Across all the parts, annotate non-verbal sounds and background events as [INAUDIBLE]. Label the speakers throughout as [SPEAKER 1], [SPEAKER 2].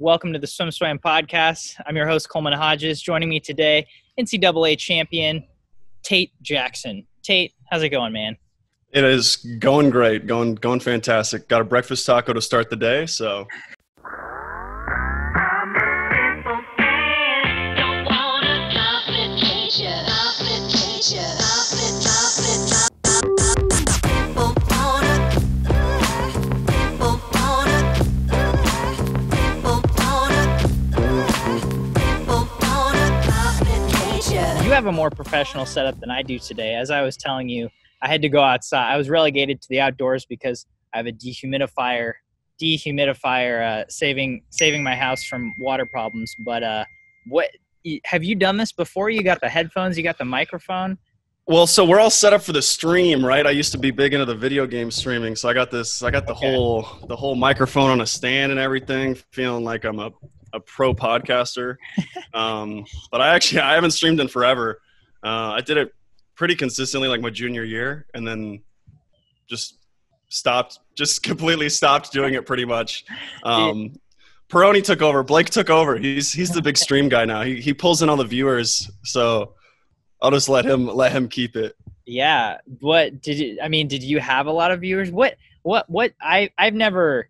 [SPEAKER 1] Welcome to the SwimSwam podcast. I'm your host, Coleman Hodges. Joining me today, NCAA champion Tate Jackson. Tate, how's it going, man?
[SPEAKER 2] It is going great, going going fantastic. Got a breakfast taco to start the day, so
[SPEAKER 1] have a more professional setup than I do today. As I was telling you, I had to go outside. I was relegated to the outdoors because I have a dehumidifier, dehumidifier, uh, saving saving my house from water problems. But uh, what have you done this before? You got the headphones, you got the microphone.
[SPEAKER 2] Well, so we're all set up for the stream, right? I used to be big into the video game streaming, so I got this. I got the
[SPEAKER 1] Okay.
[SPEAKER 2] whole the whole microphone on a stand and everything, feeling like I'm a a pro podcaster. um, but I actually I haven't streamed in forever. Uh, I did it pretty consistently, like my junior year, and then just stopped, just [LAUGHS] completely stopped doing it, pretty much. Um, Pieroni took over. Blake took over. He's he's the big stream guy now. He he pulls in all the viewers, so I'll just let him let him keep it.
[SPEAKER 1] Yeah. What did you? I mean, did you have a lot of viewers? What? What? What? I I've never.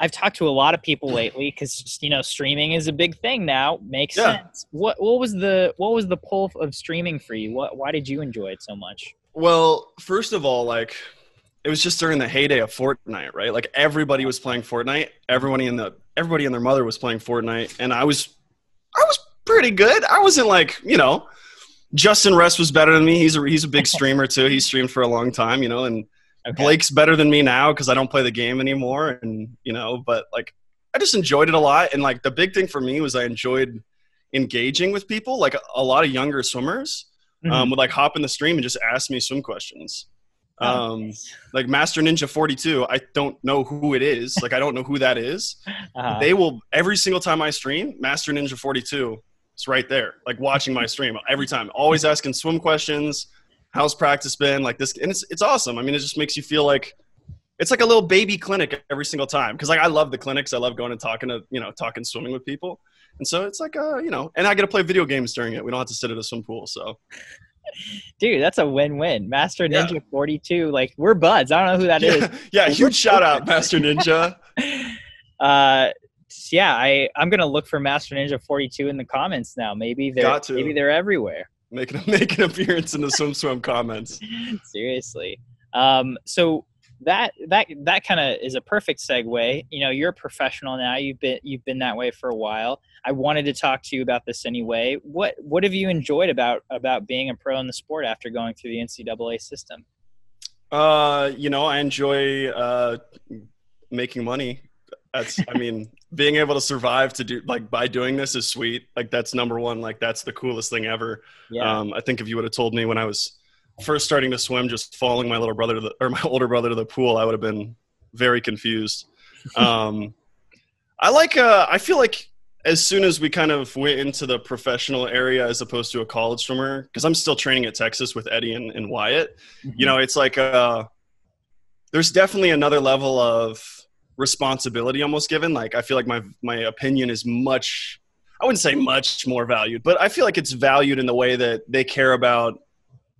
[SPEAKER 1] I've talked to a lot of people lately because you know streaming is a big thing now. Makes
[SPEAKER 2] Yeah.
[SPEAKER 1] sense. What What was the What was the pull of streaming for you? What Why did you enjoy it so much?
[SPEAKER 2] Well, first of all, like it was just during the heyday of Fortnite, right? Like everybody was playing Fortnite. Everybody in the everybody and their mother was playing Fortnite, and I was I was pretty good. I wasn't like you know. Justin Ress was better than me. He's a he's a big [LAUGHS] streamer too. He streamed for a long time, you know, and
[SPEAKER 1] Okay.
[SPEAKER 2] Blake's better than me now because I don't play the game anymore, and you know, but like I just enjoyed it a lot, and like the big thing for me was I enjoyed engaging with people, like a, lot of younger swimmers
[SPEAKER 1] Mhm.
[SPEAKER 2] um, would like hop in the stream and just ask me swim questions.
[SPEAKER 1] Oh,
[SPEAKER 2] Um,
[SPEAKER 1] nice.
[SPEAKER 2] like Master Ninja 42, I don't know who it is. Like I don't know who that is. [LAUGHS]
[SPEAKER 1] Uh-huh.
[SPEAKER 2] They will every single time I stream, Master Ninja 42 is right there, like watching my [LAUGHS] stream every time, always asking swim questions. How's practice been? Like this, and it's it's awesome. I mean, it just makes you feel like it's like a little baby clinic every single time. Because like I love the clinics. I love going and talking to you know talking swimming with people. And so it's like uh you know, and I get to play video games during it. We don't have to sit at a swim pool. So
[SPEAKER 1] Dude, that's a win-win. Master
[SPEAKER 2] Yeah.
[SPEAKER 1] Ninja 42. Like we're buds. I don't know who that is.
[SPEAKER 2] yeah, [LAUGHS] yeah, huge shout out, Master Ninja. [LAUGHS]
[SPEAKER 1] uh yeah i i'm gonna look for master ninja 42 in the comments now maybe they're maybe they're everywhere
[SPEAKER 2] Make an, [LAUGHS] make an appearance in the SwimSwam comments.
[SPEAKER 1] seriously. Um so that that that kind of is a perfect segue. You know you're a professional now. You've been you've been that way for a while. I wanted to talk to you about this anyway. What what have you enjoyed about about being a pro in the sport after going through the ncaa system?
[SPEAKER 2] Uh, you know, I enjoy uh, making money. That's, I mean, being able to survive to do like by doing this is sweet. Like that's number one. Like that's the coolest thing ever.
[SPEAKER 1] yeah
[SPEAKER 2] Um, I think if you would have told me when I was first starting to swim, just following my little brother to the or my [LAUGHS] older brother to the pool, I would have been very confused. [LAUGHS] Um, I like. Uh, I feel like as soon as we kind of went into the professional area as opposed to a college swimmer, because I'm still training at Texas with Eddie and, and Wyatt. You know, it's like uh, there's definitely another level of responsibility almost given. Like I feel like my my opinion is much. I wouldn't say much more valued, but I feel like it's valued in the way that they care about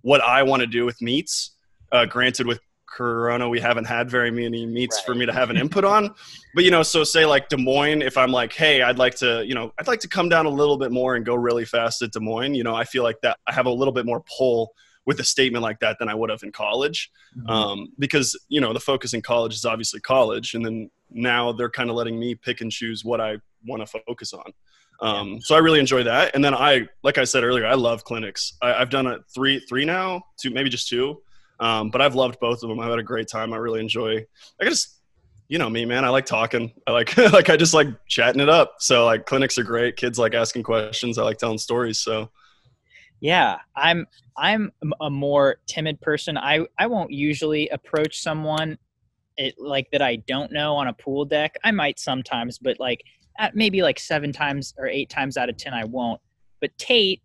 [SPEAKER 2] what I want to do with meets. Uh, granted, with Corona, we haven't had very many meets for me to have an input on. But you know, so say like Des Moines, if I'm like, hey, I'd like to, you know, I'd like to come down a little bit more and go really fast at Des Moines. You know, I feel like that I have a little bit more pull with a statement like that than I would have in college,
[SPEAKER 1] Mhm.
[SPEAKER 2] um, because you know the focus in college is obviously college, and then now they're kind of letting me pick and choose what I want to focus on. Um, so I really enjoy that. And then I, like I said earlier, I love clinics. I, I've done it three, three now, two, maybe just two. Um, but I've loved both of them. I've had a great time. I really enjoy. I just, you know me, man. I like talking. I like, [LAUGHS] like I just like chatting it up. So like clinics are great. Kids like asking questions. I like telling stories. So
[SPEAKER 1] Yeah, I'm I'm a more timid person. I I won't usually approach someone it, like that I don't know on a pool deck. I might sometimes, but like at maybe like seven times or eight times out of ten, I won't. But Tate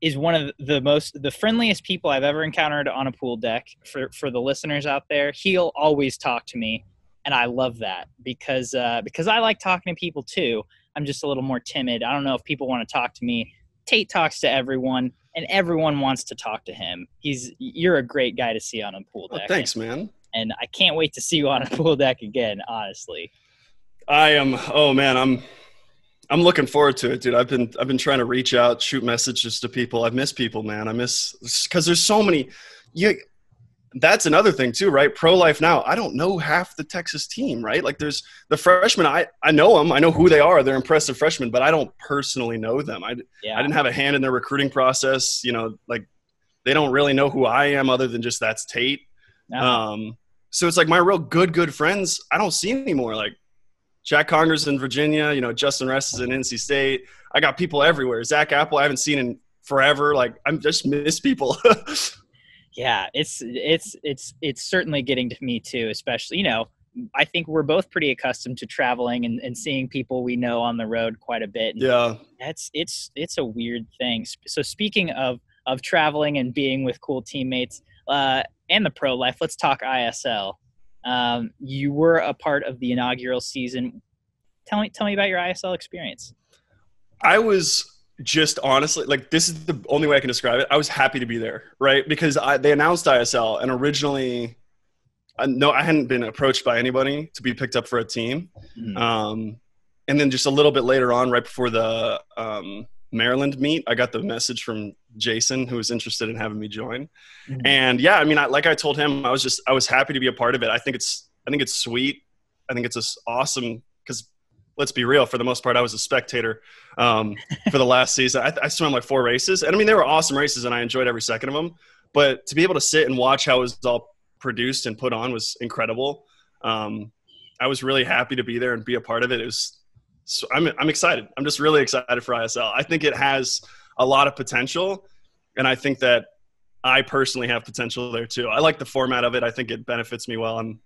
[SPEAKER 1] is one of the most the friendliest people I've ever encountered on a pool deck. For for the listeners out there, he'll always talk to me, and I love that because uh, because I like talking to people too. I'm just a little more timid. I don't know if people want to talk to me. Tate talks to everyone, and everyone wants to talk to him. He's you're a great guy to see on a pool deck.
[SPEAKER 2] Oh, thanks, man.
[SPEAKER 1] And I can't wait to see you on a pool deck again. Honestly,
[SPEAKER 2] I am. Oh man, I'm. I'm looking forward to it, dude. I've been I've been trying to reach out, shoot messages to people. I miss people, man. I miss because there's so many. You. That's another thing too, right? Pro life now. I don't know half the Texas team, right? Like there's the freshmen. I I know them. I know who they are. They're impressive freshmen, but I don't personally know them. I
[SPEAKER 1] yeah,
[SPEAKER 2] I didn't have a hand in their recruiting process. You know, like they don't really know who I am other than just that's Tate.
[SPEAKER 1] no,
[SPEAKER 2] Um, so it's like my real good, good friends I don't see anymore. Like Jack Conger's in Virginia, you know, Justin Ress is in NC State. I got people everywhere. Zach Apple, I haven't seen in forever. Like I'm just miss people. [LAUGHS]
[SPEAKER 1] yeah, it's it's it's it's certainly getting to me too. Especially, you know, I think we're both pretty accustomed to traveling and, and seeing people we know on the road quite a bit. And
[SPEAKER 2] yeah.
[SPEAKER 1] that's it's it's a weird thing. So speaking of of traveling and being with cool teammates uh, and the pro life, let's talk ISL. Um, you were a part of the inaugural season. Tell me tell me about your ISL experience.
[SPEAKER 2] I was just honestly like this is the only way I can describe it. I was happy to be there, right? Because I, they announced ISL, and originally, I, no, I hadn't been approached by anybody to be picked up for a team.
[SPEAKER 1] Mhm.
[SPEAKER 2] Um, and then just a little bit later on, right before the um, Maryland meet, I got the message from Jason who was interested in having me join.
[SPEAKER 1] Mhm.
[SPEAKER 2] And yeah, I mean, I, like I told him, I was just I was happy to be a part of it. I think it's I think it's sweet. I think it's just awesome because let's be real. For the most part, I was a spectator um, for the last season. I, I swam like four races, and I mean they were awesome races, and I enjoyed every second of them. But to be able to sit and watch how it was all produced and put on was incredible. Um, I was really happy to be there and be a part of it. It was so I'm I'm excited. I'm just really excited for ISL. I think it has a lot of potential, and I think that I personally have potential there too. I like the format of it. I think it benefits me well. I'm,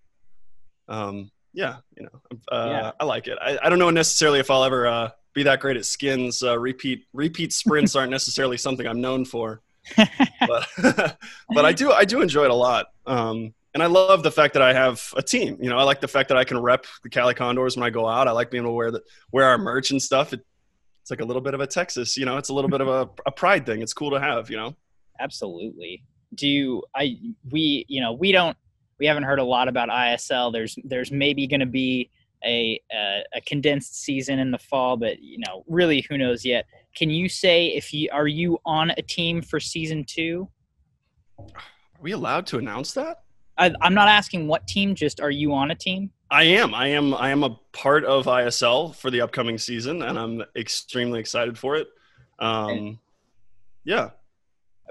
[SPEAKER 2] um, yeah, you know, uh,
[SPEAKER 1] Yeah.
[SPEAKER 2] I like it. I, I don't know necessarily if I'll ever uh, be that great at skins. Uh, repeat repeat sprints aren't necessarily something I'm known for, [LAUGHS] but [LAUGHS] but I do I do enjoy it a lot. Um, and I love the fact that I have a team. You know, I like the fact that I can rep the Cali Condors when I go out. I like being able to wear the wear our merch and stuff. It, it's like a little bit of a Texas. You know, it's a little bit of a, a pride thing. It's cool to have. You know.
[SPEAKER 1] Absolutely. Do you, I we you know we don't we haven't heard a lot about ISL. There's there's maybe going to be a, a a condensed season in the fall, but you know really who knows yet. Can you say if you are you on a team for season two?
[SPEAKER 2] Are we allowed to announce that?
[SPEAKER 1] I, I'm not asking what team. Just are you on a team?
[SPEAKER 2] I am. I am. I am a part of ISL for the upcoming season, and I'm extremely excited for it. Um, yeah.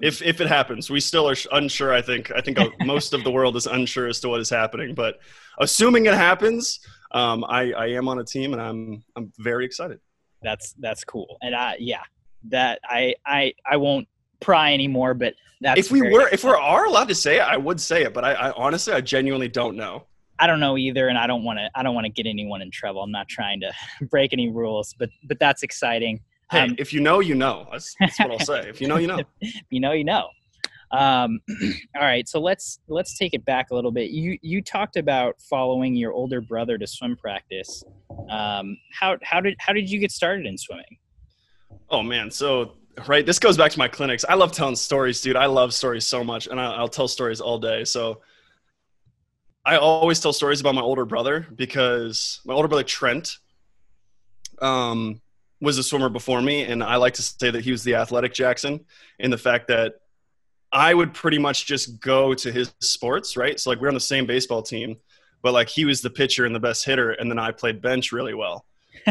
[SPEAKER 2] If if it happens, we still are unsure. I think. I think uh, [LAUGHS] most of the world is unsure as to what is happening. But assuming it happens, um, I I am on a team, and I'm I'm very excited.
[SPEAKER 1] That's that's cool. And I yeah that I I I won't pry anymore. But that's
[SPEAKER 2] if we were if we are allowed to say it, I would say it. But I, I honestly, I genuinely don't know.
[SPEAKER 1] I don't know either, and I don't want to. I don't want to get anyone in trouble. I'm not trying to [LAUGHS] break any rules, but but that's exciting.
[SPEAKER 2] Hey,
[SPEAKER 1] Um,
[SPEAKER 2] if you know, you know. That's, that's what I'll say. If you know, you know. [LAUGHS]
[SPEAKER 1] you know, you know. Um, [CLEARS THROAT] all right, so let's let's take it back a little bit. You you talked about following your older brother to swim practice. Um, how how did how did you get started in swimming?
[SPEAKER 2] Oh man, so right, this goes back to my clinics. I love telling stories, dude. I love stories so much, and I, I'll tell stories all day. So I always tell stories about my older brother because my older brother Trent um, was a swimmer before me, and I like to say that he was the athletic Jackson in the fact that I would pretty much just go to his sports, right? So like we're on the same baseball team, but like he was the pitcher and the best hitter, and then I played bench really well.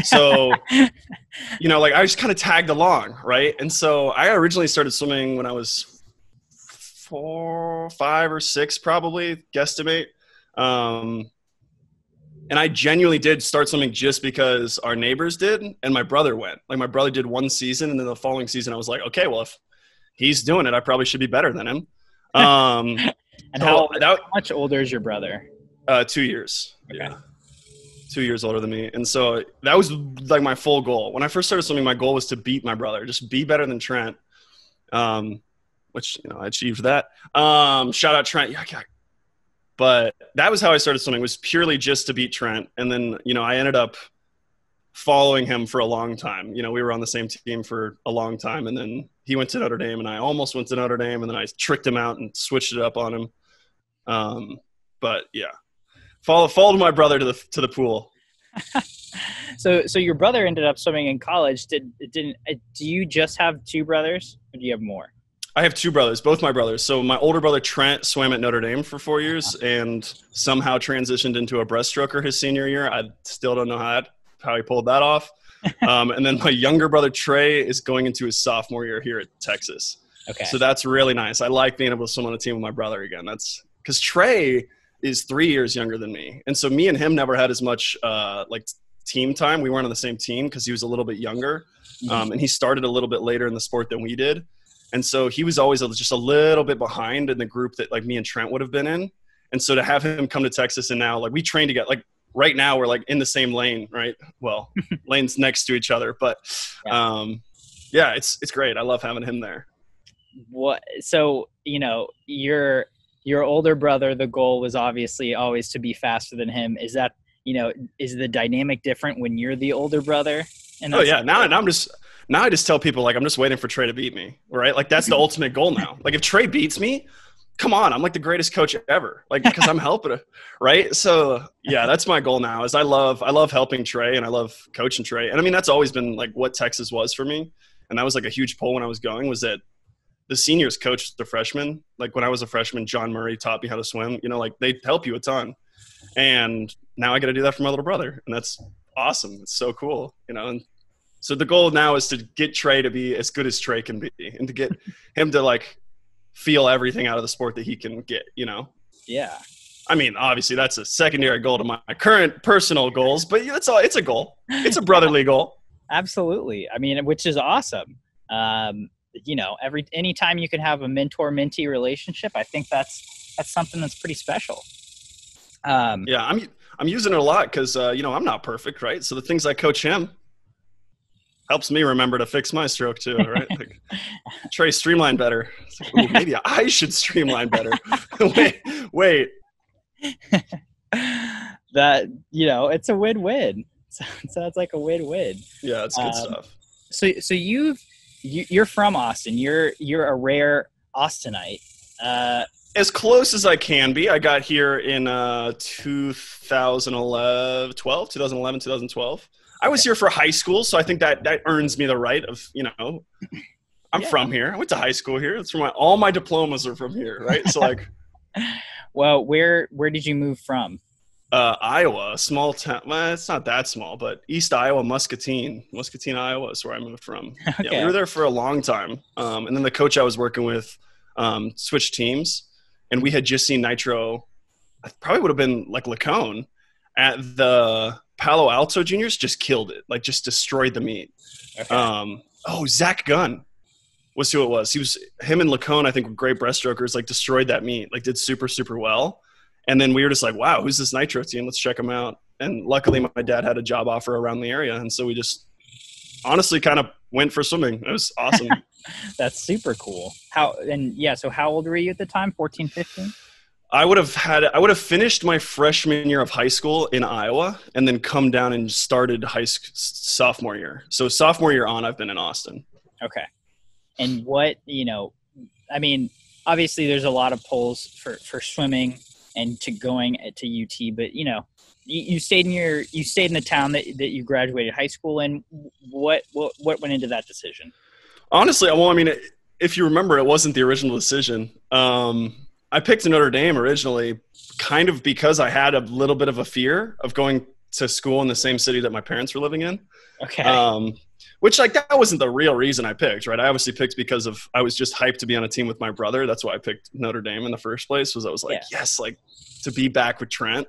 [SPEAKER 2] So [LAUGHS] you know, like I just kind of tagged along, right? And so I originally started swimming when I was four, five, or six, probably guesstimate. Um, and I genuinely did start swimming just because our neighbors did, and my brother went. Like my brother did one season, and then the following season, I was like, okay, well, if he's doing it, I probably should be better than him. [LAUGHS] Um,
[SPEAKER 1] And how,
[SPEAKER 2] that,
[SPEAKER 1] how much older is your brother?
[SPEAKER 2] uh, two years.
[SPEAKER 1] Okay.
[SPEAKER 2] Yeah. Two years older than me. And so that was like my full goal. When I first started swimming, my goal was to beat my brother, just be better than Trent. Um, which, you know, I achieved that. Um, shout out Trent. Yeah, yeah. But that was how I started swimming was purely just to beat Trent. And then, you know, I ended up following him for a long time. You know, we were on the same team for a long time, and then he went to Notre Dame, and I almost went to Notre Dame, and then I tricked him out and switched it up on him. Um, but yeah, follow followed my brother to the to the pool. [LAUGHS]
[SPEAKER 1] so so your brother ended up swimming in college. Did it didn't uh, do you just have two brothers, or do you have more?
[SPEAKER 2] I have two brothers, both my brothers. So my older brother Trent swam at Notre Dame for four years and somehow transitioned into a breaststroker his senior year. I still don't know how that, how he pulled that off. [LAUGHS] um, and then my younger brother Trey is going into his sophomore year here at Texas.
[SPEAKER 1] Okay.
[SPEAKER 2] So that's really nice. I like being able to swim on a team with my brother again. That's because Trey is three years younger than me, and so me and him never had as much uh, like team time. We weren't on the same team because he was a little bit younger,
[SPEAKER 1] Mm-hmm.
[SPEAKER 2] um, and he started a little bit later in the sport than we did. And so he was always just a little bit behind in the group that like me and Trent would have been in. And so to have him come to Texas and now like we train together, like right now we're like in the same lane, right? Well, [LAUGHS] lanes next to each other, but um, yeah, it's it's great. I love having him there.
[SPEAKER 1] what so you know your your older brother the goal was obviously always to be faster than him is that you know is the dynamic different when you're the older brother and
[SPEAKER 2] Oh yeah, now now I'm just now I just tell people like I'm just waiting for Trey to beat me, right? Like that's the [LAUGHS] ultimate goal now. Like if Trey beats me, come on, I'm like the greatest coach ever, like because I'm [LAUGHS] helping, right? So yeah, that's my goal now. Is I love I love helping Trey and I love coaching Trey, and I mean that's always been like what Texas was for me, and that was like a huge pull when I was going was that the seniors coached the freshmen. Like when I was a freshman, John Murray taught me how to swim. You know, like they help you a ton, and now I got to do that for my little brother, and that's awesome. It's so cool, you know. And so the goal now is to get Trey to be as good as Trey can be, and to get [LAUGHS] him to like feel everything out of the sport that he can get. You know,
[SPEAKER 1] yeah
[SPEAKER 2] I mean, obviously that's a secondary goal to my current personal goals, but it's all it's a goal. It's a brotherly [LAUGHS] goal.
[SPEAKER 1] absolutely i mean which is awesome um you know every anytime you can have a mentor mentee relationship i think that's that's something that's pretty special um
[SPEAKER 2] Yeah, I'm I'm using it a lot because uh, you know I'm not perfect, right? So the things I coach him helps me remember to fix my stroke too, right? Like, [LAUGHS] Trey, streamline better. Like, ooh, maybe I should streamline better. [LAUGHS] wait, wait. [LAUGHS]
[SPEAKER 1] that you know it's a win-win sounds like a win-win
[SPEAKER 2] Yeah, it's good
[SPEAKER 1] Um,
[SPEAKER 2] stuff.
[SPEAKER 1] so so you've you, you're from austin you're you're a rare austinite uh
[SPEAKER 2] As close as I can be. I got here in uh, 2011, 12, 2011, 2012. I was here for high school, so I think that that earns me the right of you know. I'm
[SPEAKER 1] Yeah.
[SPEAKER 2] from here. I went to high school here. It's from my all my diplomas are from here, right? So like [LAUGHS]
[SPEAKER 1] well where where did you move from
[SPEAKER 2] uh, Iowa, small town. Well, it's not that small, but East Iowa, Muscatine, Muscatine, Iowa is where I moved from. [LAUGHS] Yeah, we were there for a long time. Um, and then the coach I was working with um, switched teams, and we had just seen Nitro. I probably would have been like Licon at the Palo Alto Juniors. Just killed it, like just destroyed the meet.
[SPEAKER 1] okay.
[SPEAKER 2] Um, oh, Zach Gunn was who it was. He was him and Licon. I think were great breaststrokers. Like destroyed that meet. Like did super super well. And then we were just like, wow, who's this Nitro team? Let's check them out. And luckily, my dad had a job offer around the area, and so we just honestly kind of went for swimming. It was awesome. [LAUGHS]
[SPEAKER 1] that's super cool how and yeah so how old were you at the time 14 15
[SPEAKER 2] I would have had I would have finished my freshman year of high school in Iowa, and then come down and started high school sophomore year. So sophomore year on, I've been in Austin.
[SPEAKER 1] Okay. And what, you know, I mean, obviously there's a lot of polls for, for swimming and to going to UT, but you know, you, you stayed in your, you stayed in the town that, that you graduated high school in. What, what, what went into that decision?
[SPEAKER 2] Honestly, well, I mean, if you remember, it wasn't the original decision. Um, I picked Notre Dame originally, kind of because I had a little bit of a fear of going to school in the same city that my parents were living in.
[SPEAKER 1] Okay.
[SPEAKER 2] Um, which like that wasn't the real reason I picked, right? I obviously picked because of I was just hyped to be on a team with my brother. That's why I picked Notre Dame in the first place. Was I was like,
[SPEAKER 1] Yeah.
[SPEAKER 2] yes, like to be back with Trent.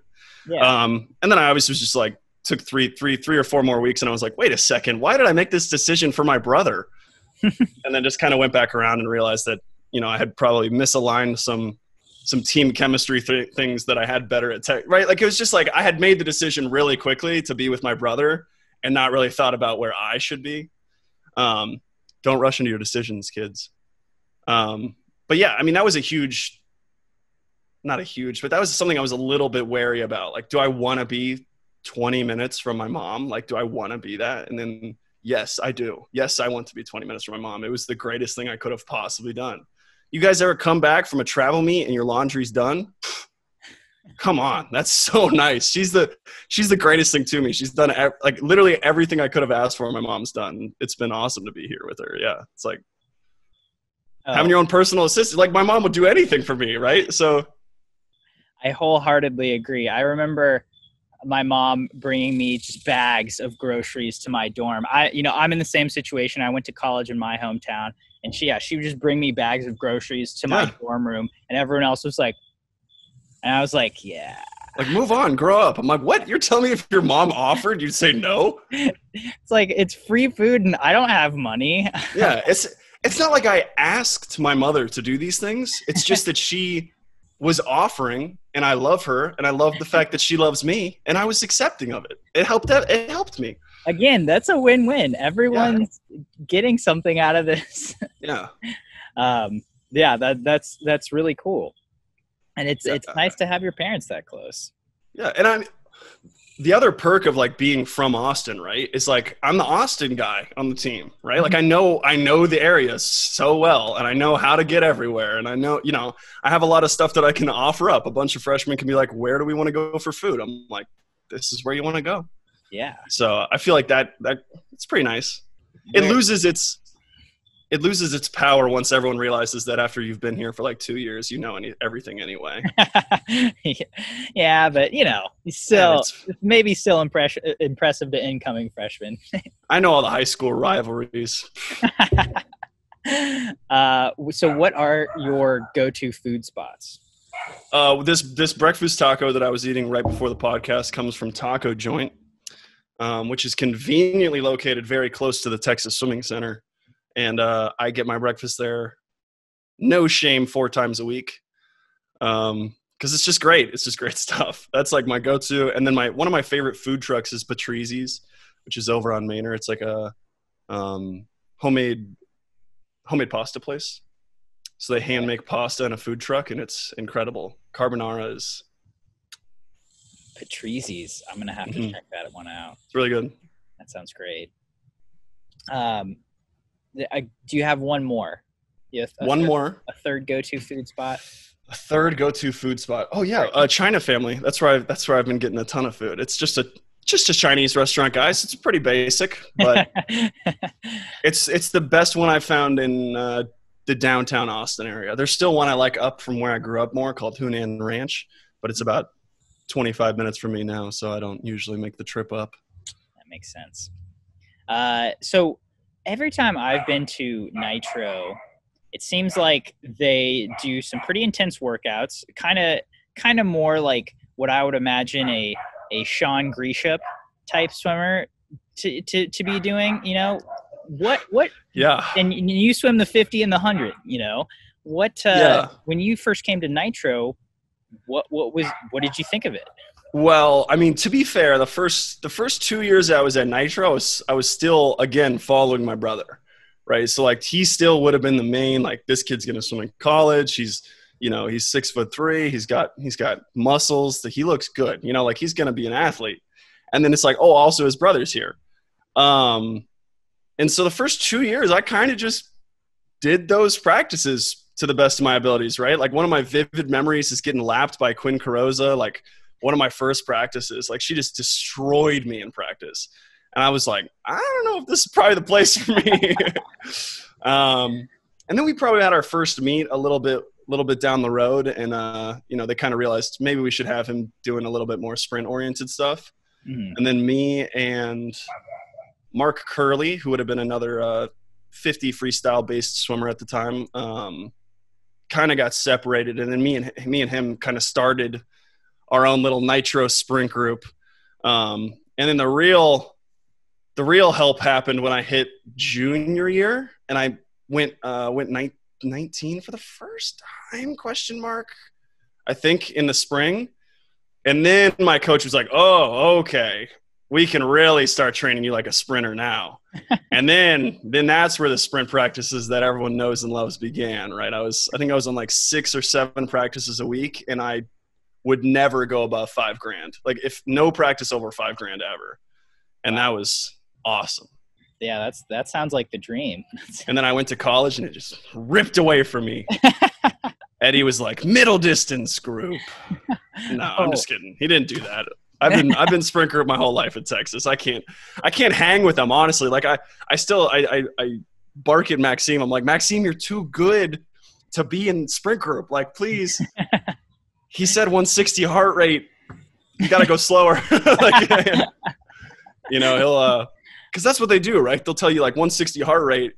[SPEAKER 1] yeah.
[SPEAKER 2] Um, and then I obviously was just like took three, three, three or four more weeks, and I was like, wait a second, why did I make this decision for my brother? [LAUGHS] and then just kind of went back around and realized that you know I had probably misaligned some some team chemistry th- things that I had better at tech, right? Like it was just like I had made the decision really quickly to be with my brother and not really thought about where I should be. Um, don't rush into your decisions, kids. Um, but yeah, I mean that was a huge, not a huge, but that was something I was a little bit wary about. Like, do I want to be 20 minutes from my mom? Like, do I want to be that? And then, yes, I do. Yes, I want to be 20 minutes from my mom. It was the greatest thing I could have possibly done. You guys ever come back from a travel meet and your laundry's done? Come on, that's [LAUGHS] so nice. She's the she's the greatest thing to me. She's done ev- like literally everything I could have asked for. My mom's done. It's been awesome to be here with her. Yeah, it's like
[SPEAKER 1] Oh,
[SPEAKER 2] having your own personal assistant. Like my mom would do anything for me, right? So
[SPEAKER 1] I wholeheartedly agree. I remember my mom bringing me just bags of groceries to my dorm. I, you know, I'm in the same situation. I went to college in my hometown, and she, yeah, she would just bring me bags of groceries to my
[SPEAKER 2] Yeah.
[SPEAKER 1] dorm room, and everyone else was like, and I was like, yeah.
[SPEAKER 2] like move on, grow up. I'm like, what? You're telling me if your mom offered, you'd say no? [LAUGHS]
[SPEAKER 1] It's like it's free food, and I don't have money. [LAUGHS]
[SPEAKER 2] yeah it's it's not like i asked my mother to do these things it's just that she was offering and i love her and i love the fact that she loves me and i was accepting of it it helped that it helped me
[SPEAKER 1] Again, that's a win-win. Everyone's getting something out of this. [LAUGHS]
[SPEAKER 2] yeah
[SPEAKER 1] um, yeah, that that's that's really cool, and it's
[SPEAKER 2] Yeah.
[SPEAKER 1] it's nice to have your parents that close.
[SPEAKER 2] yeah and i'm the other perk of like being from austin right is like i'm the austin guy on the team right like i know i know the area so well and i know how to get everywhere and i know you know i have a lot of stuff that i can offer up a bunch of freshmen can be like where do we want to go for food i'm like this is where you want to go
[SPEAKER 1] Yeah,
[SPEAKER 2] So I feel like that that it's pretty nice. It loses its it loses its power once everyone realizes that after you've been here for like two years, you know any, everything anyway. [LAUGHS]
[SPEAKER 1] yeah, but you know, still
[SPEAKER 2] it's-
[SPEAKER 1] maybe still impress- impressive to incoming freshmen. [LAUGHS]
[SPEAKER 2] I know all the high school rivalries. [LAUGHS]
[SPEAKER 1] uh, so, what are your go-to food spots?
[SPEAKER 2] Uh, this this breakfast taco that I was eating right before the podcast comes from Taco Joint, um, which is conveniently located very close to the Texas Swimming Center, and uh, I get my breakfast there. No shame, four times a week, because it's just great. It's just great [LAUGHS] stuff. That's like my go-to. And then my one of my favorite food trucks is Patrizi's, which is over on Manor. It's like a um, homemade homemade pasta place. So they hand make pasta in a food truck, and it's incredible. Carbonara is
[SPEAKER 1] Patrizi's. I'm gonna have to
[SPEAKER 2] Mhm.
[SPEAKER 1] check that one out.
[SPEAKER 2] it's really good.
[SPEAKER 1] That sounds great. Um, uh, do you have one more? A
[SPEAKER 2] One
[SPEAKER 1] third-
[SPEAKER 2] more,
[SPEAKER 1] a third go-to food spot.
[SPEAKER 2] a third go-to food spot. Oh yeah, uh, China Family. That's where I, that's where I've been getting a ton of food. It's just a just a Chinese restaurant, guys. It's pretty basic, but [LAUGHS] it's it's the best one I've found in uh, the downtown Austin area. There's still one I like up from where I grew up more called Hunan Ranch, but it's about 25 minutes from me now, so I don't usually make the trip up.
[SPEAKER 1] That makes sense. Uh, so every time I've been to Nitro, it seems like they do some pretty intense workouts. Kind of, kind of more like what I would imagine a a Sean Grieshop type swimmer to, to to be doing. You know, what what
[SPEAKER 2] Yeah.
[SPEAKER 1] and you swim the 50 and the 100 you know what uh,
[SPEAKER 2] Yeah.
[SPEAKER 1] when you first came to nitro what what was what did you think of it
[SPEAKER 2] Well, I mean, to be fair, the first the first two years I was at Nitro, I was I was still again following my brother, right? So like he still would have been the main like this kid's gonna swim in college. He's you know he's six foot three. He's got he's got muscles. That he looks good. You know, like he's gonna be an athlete. And then it's like, oh, also his brother's here. Um, and so the first two years, I kind of just did those practices to the best of my abilities, right? Like one of my vivid memories is getting lapped by Quinn Carrozza, like one of my first practices. Like she just destroyed me in practice. And I was like, I don't know if this is probably the place for me. [LAUGHS] um, and then we probably had our first meet a little bit, little bit down the road, and uh, you know they kind of realized maybe we should have him doing a little bit more sprint oriented stuff.
[SPEAKER 1] Mhm.
[SPEAKER 2] And then me and Mark Curley, who would have been another uh, 50 freestyle based swimmer at the time, um, kind of got separated. And then me and me and him kind of started our own little nitro sprint group. Um, and then the real the real help happened when I hit junior year, and I went uh, went nine, 19 for the first time? Question mark. I think in the spring. And then my coach was like, "Oh, okay, we can really start training you like a sprinter now." [LAUGHS] and then, then that's where the sprint practices that everyone knows and loves began. Right? I was, I think I was on like six or seven practices a week, and I would never go above five grand. Like if no practice over five grand ever, and that was awesome.
[SPEAKER 1] Yeah, that's that sounds like the dream.
[SPEAKER 2] And then I went to college and it just ripped away from me. [LAUGHS] Eddie was like middle distance group. [LAUGHS] No, I'm oh. just kidding. He didn't do that. I've been [LAUGHS] I've been sprint group my whole life in Texas. I can't I can't hang with them honestly. Like I I still I I, I bark at Maxime. I'm like Maxime, you're too good to be in sprint group. Like please. [LAUGHS] he said 160 heart rate. You got to go slower. [LAUGHS] like, you know he'll uh because that's what they do, right? They'll tell you like 160 heart rate,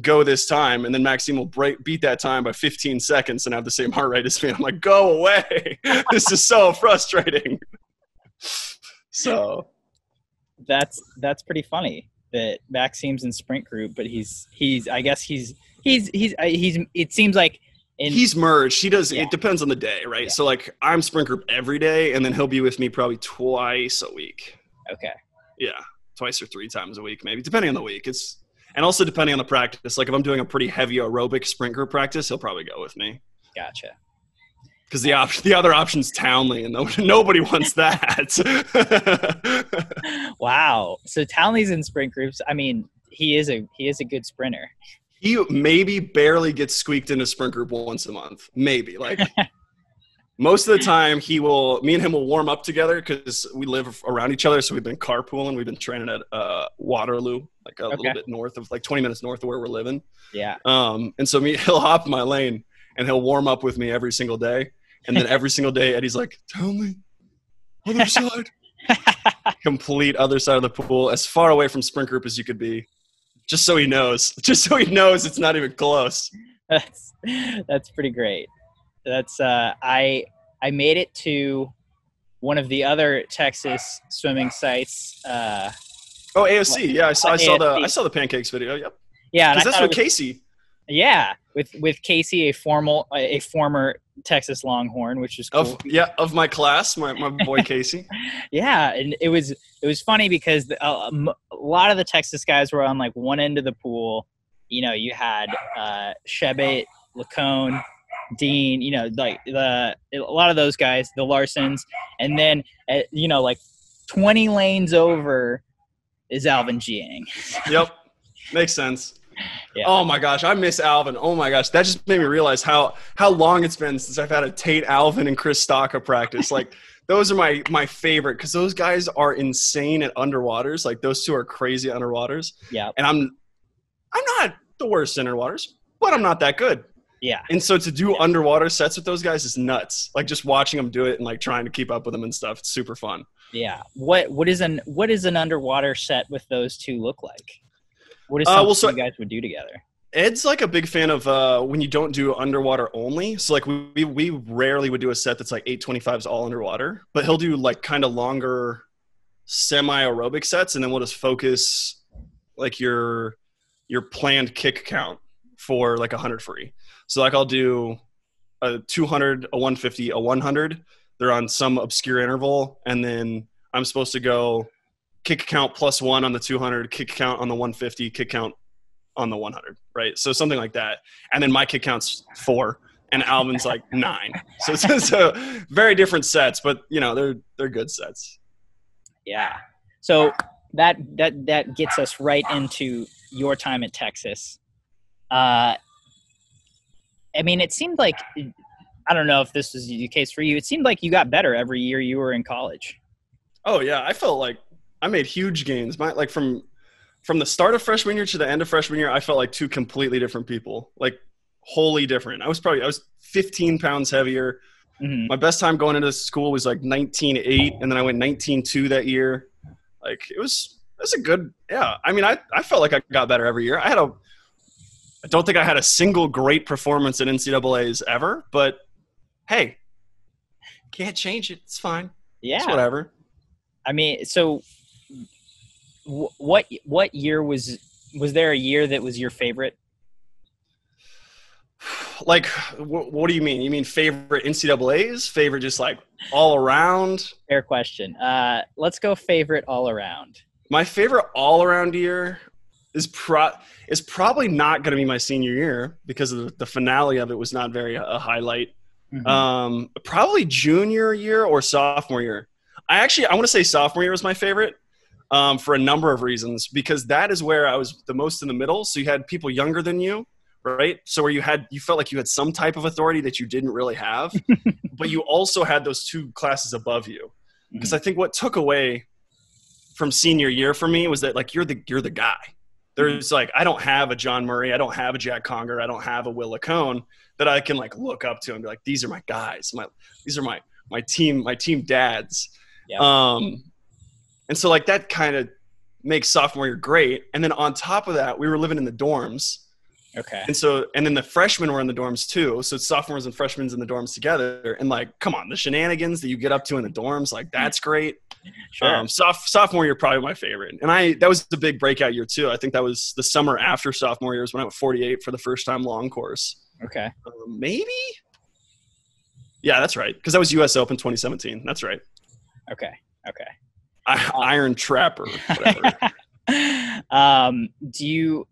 [SPEAKER 2] go this time, and then Maxime will break beat that time by 15 seconds and have the same heart rate as me. I'm like, go away. this is so frustrating. [LAUGHS] so
[SPEAKER 1] that's that's pretty funny that Maxime's in sprint group, but he's he's I guess he's he's he's he's it seems like in,
[SPEAKER 2] he's merged. He does.
[SPEAKER 1] Yeah.
[SPEAKER 2] It depends on the day, right?
[SPEAKER 1] Yeah.
[SPEAKER 2] So like I'm sprint group every day, and then he'll be with me probably twice a week.
[SPEAKER 1] okay.
[SPEAKER 2] Yeah, twice or three times a week, maybe depending on the week. It's and also depending on the practice. Like if I'm doing a pretty heavy aerobic sprint group practice, he'll probably go with me
[SPEAKER 1] Gotcha.
[SPEAKER 2] Because the option, the other option's Townley, and nobody, [LAUGHS] nobody wants that. [LAUGHS]
[SPEAKER 1] Wow. So Townley's in sprint groups. I mean, he is a he is a good sprinter.
[SPEAKER 2] he maybe barely gets squeaked into sprint group once a month, maybe like. [LAUGHS] Most of the time, he will. Me and him will warm up together because we live around each other. So we've been carpooling. We've been training at uh, Waterloo, like a
[SPEAKER 1] Okay.
[SPEAKER 2] little bit north of, like 20 minutes north of where we're living.
[SPEAKER 1] Yeah.
[SPEAKER 2] Um, and so me, he'll hop my lane and he'll warm up with me every single day. And then every single day, Eddie's like, "Tell me, other [LAUGHS] side, complete other side of the pool, as far away from sprint group as you could be, just so he knows, [LAUGHS] just so he knows it's not even close."
[SPEAKER 1] that's that's pretty great. That's uh I I made it to one of the other Texas swimming sites. Uh
[SPEAKER 2] Oh, AFC, yeah, I saw, I saw the, I saw the pancakes video. Yep,
[SPEAKER 1] yeah, and I
[SPEAKER 2] because that's what
[SPEAKER 1] was-
[SPEAKER 2] Casey.
[SPEAKER 1] Yeah, with with Casey, a formal a former Texas Longhorn, which is cool.
[SPEAKER 2] Of yeah, of my class, my, my boy [LAUGHS] Casey.
[SPEAKER 1] yeah, and it was it was funny because the, uh, a lot of the Texas guys were on like one end of the pool. You know, you had uh, Shebat, Licon, Dean. You know, like the a lot of those guys, the Larsons, and then uh, you know, like twenty lanes over is Alvin Jiang.
[SPEAKER 2] Yep, makes sense. [LAUGHS]
[SPEAKER 1] Yeah.
[SPEAKER 2] Oh my gosh, I miss Alvin. Oh my gosh, that just made me realize how how long it's been since I've had a Tate Alvin and Chris Staka practice. [LAUGHS] Like those are my my favorite because those guys are insane at underwaters. Like those two are crazy underwaters,
[SPEAKER 1] Yeah,
[SPEAKER 2] and I'm I'm not the worst in underwaters, but I'm not that good.
[SPEAKER 1] yeah,
[SPEAKER 2] And so to do underwater sets with those guys is nuts. Like just watching them do it and like trying to keep up with them and stuff. It's super fun.
[SPEAKER 1] yeah. What what is an what is an underwater set with those two look like? What is
[SPEAKER 2] Uh,
[SPEAKER 1] something
[SPEAKER 2] well, so-
[SPEAKER 1] you guys would do together?
[SPEAKER 2] Ed's like a big fan of uh, when you don't do underwater only. So like we we rarely would do a set that's like 825s all underwater, but he'll do like kind of longer semi aerobic sets, and then we'll just focus like your your planned kick count for like a hundred free. So like I'll do a 200, a 150, a 100. They're on some obscure interval, and then I'm supposed to go kick count plus one on the 200, kick count on the 150, kick count on the 100, right? So something like that. And then my kick count's four, and Alvin's like [LAUGHS] nine. So it's so very different sets, but you know they're they're good sets.
[SPEAKER 1] Yeah. So that that that gets us right into your time at Texas. Uh, I mean, it seemed like I don't know if this was the case for you. It seemed like you got better every year you were in college.
[SPEAKER 2] Oh yeah, I felt like I made huge gains. My like from from the start of freshman year to the end of freshman year, I felt like two completely different people. Like wholly different. I was probably I was 15 pounds heavier.
[SPEAKER 1] Mhm.
[SPEAKER 2] My best time going into school was like 19.8, and then I went 19.2 that year. Like it was that's a good yeah. I mean I I felt like I got better every year. I had a I don't think I had a single great performance in NCAA's ever, but hey, can't change it. It's fine.
[SPEAKER 1] Yeah.
[SPEAKER 2] It's whatever.
[SPEAKER 1] I mean, so wh- what what year was was there a year that was your favorite?
[SPEAKER 2] Like, wh- what do you mean? You mean favorite NCAA's? Favorite just like all around?
[SPEAKER 1] Fair question. Uh, let's go favorite all around.
[SPEAKER 2] My favorite all around year is pro is probably not going to be my senior year because of the, the finale of it was not very a highlight.
[SPEAKER 1] Mhm.
[SPEAKER 2] Um, probably junior year or sophomore year. I actually I want to say sophomore year was my favorite. Um, for a number of reasons, because that is where I was the most in the middle. So you had people younger than you, right? So where you had you felt like you had some type of authority that you didn't really have, [LAUGHS] but you also had those two classes above you. Because I think what took away from senior year for me was that like you're the you're the guy. There's like I don't have a John Murray, I don't have a Jack Conger, I don't have a Will Licon that I can like look up to and be like, these are my guys. My these are my my team my team dads.
[SPEAKER 1] Yeah.
[SPEAKER 2] Um, and so like that kind of makes sophomore year great. And then on top of that, we were living in the dorms.
[SPEAKER 1] Okay.
[SPEAKER 2] And so, and then the freshmen were in the dorms too. So it's sophomores and freshmen in the dorms together. And like, come on, the shenanigans that you get up to in the dorms, like that's great.
[SPEAKER 1] Sure.
[SPEAKER 2] Um, soph- sophomore year, probably my favorite. And I, that was the big breakout year too. I think that was the summer after sophomore years when I went 48 for the first time long course.
[SPEAKER 1] okay.
[SPEAKER 2] Um, maybe. Yeah, that's right. Cause that was US Open 2017. That's right.
[SPEAKER 1] Okay. Okay.
[SPEAKER 2] I, [LAUGHS] Iron Trapper, [LAUGHS]
[SPEAKER 1] um, do you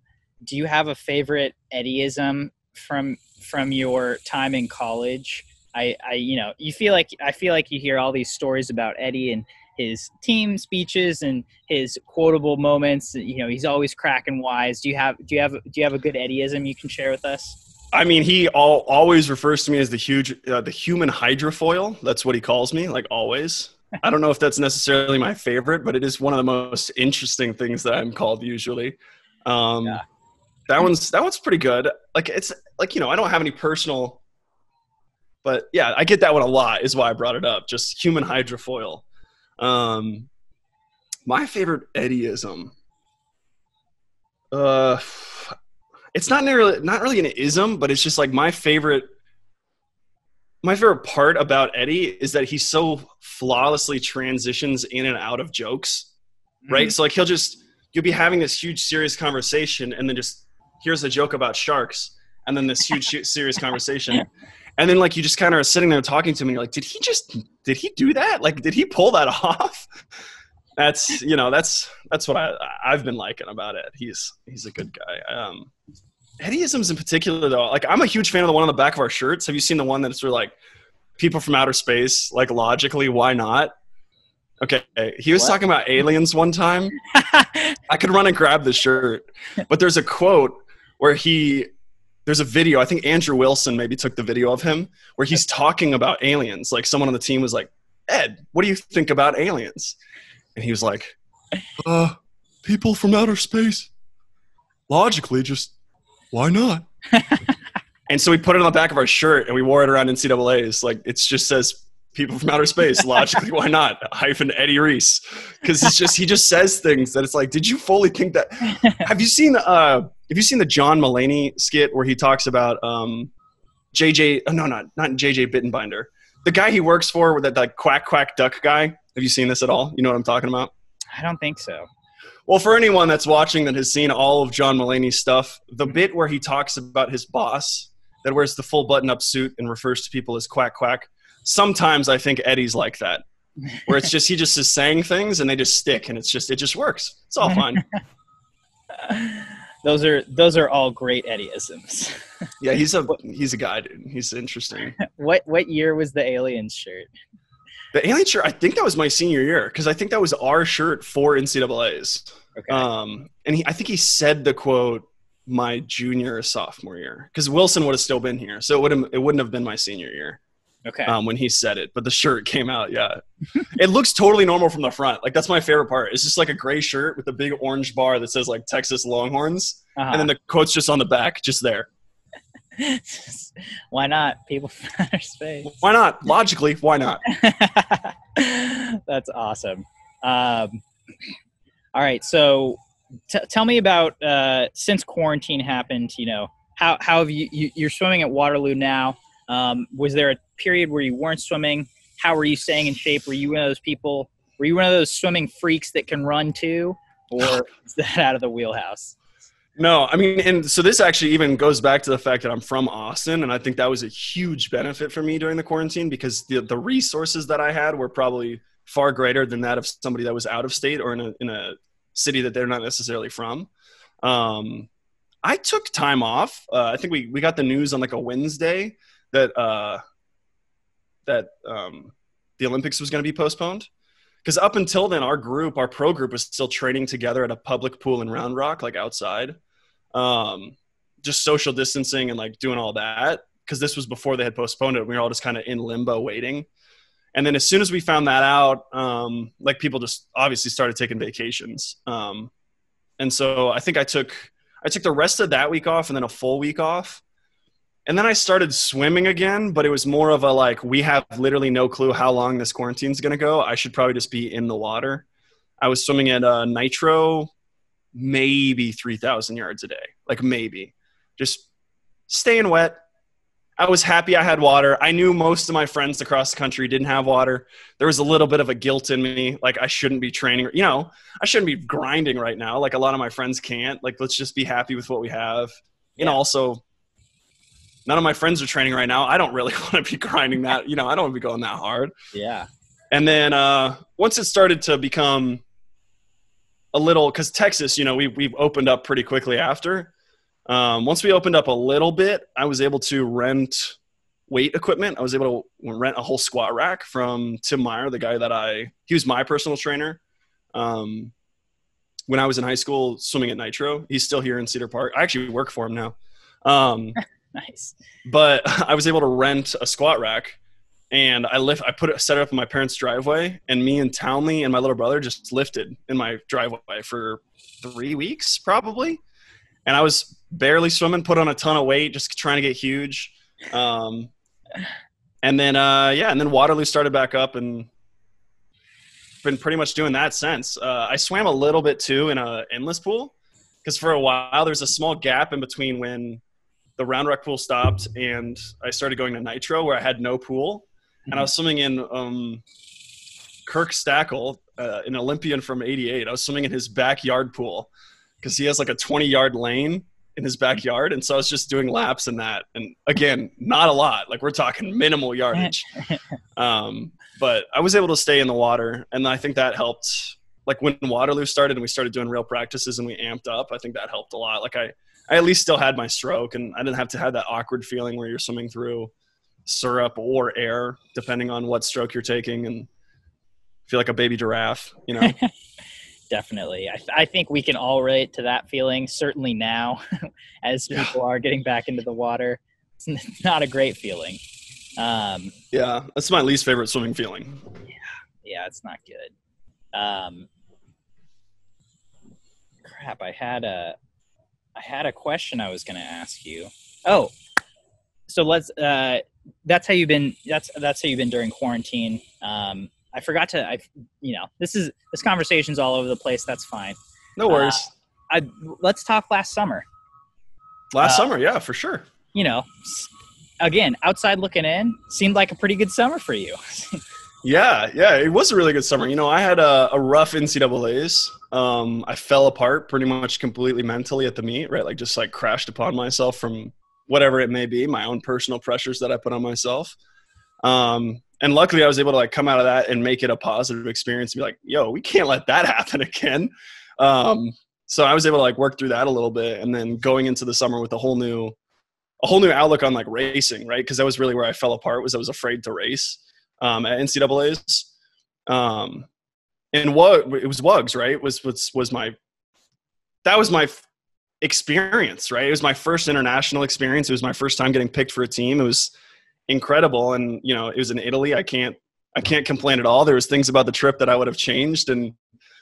[SPEAKER 1] do you have a favorite Eddieism from from your time in college? I, I you know you feel like I feel like you hear all these stories about Eddie and his team speeches and his quotable moments. You know he's always cracking wise. Do you have do you have do you have a good Eddieism you can share with us?
[SPEAKER 2] I mean, he all, always refers to me as the huge, uh, the human hydrofoil. That's what he calls me, like always. I don't know if that's necessarily my favorite, but it is one of the most interesting things that I'm called usually. Um,
[SPEAKER 1] Yeah.
[SPEAKER 2] That one's that one's pretty good. Like it's like you know I don't have any personal, but yeah, I get that one a lot. Is why I brought it up. Just human hydrofoil. Um, my favorite Eddieism. Uh, it's not nearly not really an ism, but it's just like my favorite. My favorite part about Eddie is that he so flawlessly transitions in and out of jokes, right? So like he'll just you'll be having this huge serious conversation, and then just here's a joke about sharks, and then this huge [LAUGHS] serious conversation, and then like you just kind of are sitting there talking to him, and you're like, did he just did he do that? Like did he pull that [LAUGHS] off? That's you know that's that's what I I've been liking about it. He's he's a good guy. Um, Eddieisms in particular, though, like I'm a huge fan of the one on the back of our shirts. Have you seen the one that's sort of like people from outer space? Like logically, why not? Okay, he was
[SPEAKER 1] What?
[SPEAKER 2] talking about aliens one time. [LAUGHS] I could run and grab the shirt, but there's a quote where he there's a video. I think Andrew Wilson maybe took the video of him where he's talking about aliens. Like someone on the team was like, "Ed, what do you think about aliens?" And he was like, "Uh, people from outer space. Logically, just why not?" [LAUGHS] and so we put it on the back of our shirt and we wore it around NCAA's. Like it just says people from outer space. Logically, [LAUGHS] why not? Hyphen Eddie Reese. Because it's just he just says things that it's like, did you fully think that? [LAUGHS] Have you seen uh have you seen the John Mulaney skit where he talks about um JJ oh, no not not JJ Bittenbinder. The guy he works for with that like quack quack duck guy. Have you seen this at all? You know what I'm talking about?
[SPEAKER 1] I don't think so.
[SPEAKER 2] Well, for anyone that's watching that has seen all of John Mulaney's stuff, the bit where he talks about his boss that wears the full button up suit and refers to people as quack quack, sometimes I think Eddie's like that. Where it's just he just is saying things and they just stick and it's just it just works. It's all fine. [LAUGHS]
[SPEAKER 1] those are those are all great Eddieisms. [LAUGHS]
[SPEAKER 2] Yeah, he's a he's a guy, dude. He's interesting. [LAUGHS]
[SPEAKER 1] what what year was the aliens shirt?
[SPEAKER 2] The alien shirt, I think that was my senior year because I think that was our shirt for NCAA's.
[SPEAKER 1] Okay.
[SPEAKER 2] Um, and he, I think he said the quote my junior or sophomore year because Wilson would have still been here, so it would it wouldn't have been my senior year
[SPEAKER 1] okay.
[SPEAKER 2] um, when he said it. But the shirt came out, yeah. it looks totally normal from the front. Like that's my favorite part. It's just like a gray shirt with a big orange bar that says like Texas Longhorns,
[SPEAKER 1] Uh-huh.
[SPEAKER 2] and then the quote's just on the back, just there. [LAUGHS]
[SPEAKER 1] Why not? People from outer space.
[SPEAKER 2] Why not? Logically, why not? [LAUGHS]
[SPEAKER 1] That's awesome. Um, all right, so t- tell me about uh, since quarantine happened. You know, how how have you, you you're swimming at Waterloo now? Um, was there a period where you weren't swimming? How were you staying in shape? Were you one of those people? Were you one of those swimming freaks that can run too, or [LAUGHS] is that out of the wheelhouse?
[SPEAKER 2] No, I mean, and so this actually even goes back to the fact that I'm from Austin, and I think that was a huge benefit for me during the quarantine because the the resources that I had were probably far greater than that of somebody that was out of state or in a in a city that they're not necessarily from. Um, I took time off. Uh, I think we we got the news on like a Wednesday that uh, that um, the Olympics was going to be postponed. Because up until then, our group, our pro group, was still training together at a public pool in Round Rock, like outside, um, just social distancing and like doing all that. Because this was before they had postponed it, we were all just kind of in limbo waiting. And then as soon as we found that out, um, like people just obviously started taking vacations. Um, and so I think I took I took the rest of that week off and then a full week off. And then I started swimming again, but it was more of a like, we have literally no clue how long this quarantine is going to go. I should probably just be in the water. I was swimming at uh, Nitro, maybe 3,000 yards a day, like maybe. Just staying wet. I was happy I had water. I knew most of my friends across the country didn't have water. There was a little bit of a guilt in me, like I shouldn't be training. You know, I shouldn't be grinding right now. Like a lot of my friends can't. Like let's just be happy with what we have. You know, also none of my friends are training right now. I don't really [LAUGHS] want to be grinding that. You know, I don't want to be going that hard.
[SPEAKER 1] Yeah.
[SPEAKER 2] And then uh, once it started to become a little, because Texas, you know, we we opened up pretty quickly after. Um, once we opened up a little bit, I was able to rent weight equipment. I was able to rent a whole squat rack from Tim Meyer, the guy that I he was my personal trainer. Um, when I was in high school swimming at Nitro, he's still here in Cedar Park. I actually work for him now. Um, [LAUGHS]
[SPEAKER 1] nice.
[SPEAKER 2] But [LAUGHS] I was able to rent a squat rack and I lift I put it set it up in my parents' driveway and me and Townley and my little brother just lifted in my driveway for three weeks probably. And I was barely swimming, put on a ton of weight, just trying to get huge. Um, and then uh, yeah, and then Waterloo started back up and been pretty much doing that since. Uh, I swam a little bit too in a endless pool because for a while there's a small gap in between when the round rock pool stopped and I started going to nitro where I had no pool and I was swimming in um, Kirk Stackle, uh, an Olympian from '88. I was swimming in his backyard pool because he has like a 20 yard lane in his backyard, and so I was just doing laps in that. And again, not a lot. Like we're talking minimal yardage. [LAUGHS] um, but I was able to stay in the water, and I think that helped. Like when Waterloo started and we started doing real practices and we amped up, I think that helped a lot. Like I, I at least still had my stroke, and I didn't have to have that awkward feeling where you're swimming through syrup or air, depending on what stroke you're taking, and feel like a baby giraffe. You know. [LAUGHS]
[SPEAKER 1] Definitely, I, th- I think we can all relate to that feeling. Certainly now, [LAUGHS] as
[SPEAKER 2] Yeah.
[SPEAKER 1] people are getting back into the water, it's n- not a great feeling. Um,
[SPEAKER 2] yeah, that's my least favorite swimming feeling.
[SPEAKER 1] yeah, it's not good. Um, crap, I had a, I had a question I was going to ask you. Oh, so let's. Uh, that's how you've been. That's that's how you've been during quarantine. Um, I forgot to. I, you know, this is this conversation's all over the place. That's fine.
[SPEAKER 2] No worries.
[SPEAKER 1] I let's talk last summer.
[SPEAKER 2] Last
[SPEAKER 1] uh,
[SPEAKER 2] summer, yeah, for sure.
[SPEAKER 1] You know, again, outside looking in, seemed like a pretty good summer for you. [LAUGHS]
[SPEAKER 2] Yeah, yeah, it was a really good summer. You know, I had a, a rough NCAA's. Um, I fell apart pretty much completely mentally at the meet, right? Like just like crashed upon myself from whatever it may be, my own personal pressures that I put on myself. Um, and luckily, I was able to like come out of that and make it a positive experience. And be like, yo, we can't let that [LAUGHS] happen again. Um, so I was able to like work through that a little bit, and then going into the summer with a whole new, a whole new outlook on like racing, right? Because that was really where I fell apart. Was I was afraid to race um, at NCAA's. Um, and what it was Wugs, right? Was was was my that was my experience, right? It was my first international experience. It was my first time getting picked for a team. It was incredible, and you know, it was in Italy. I can't I can't complain at all. There was things about the trip that I would have changed, and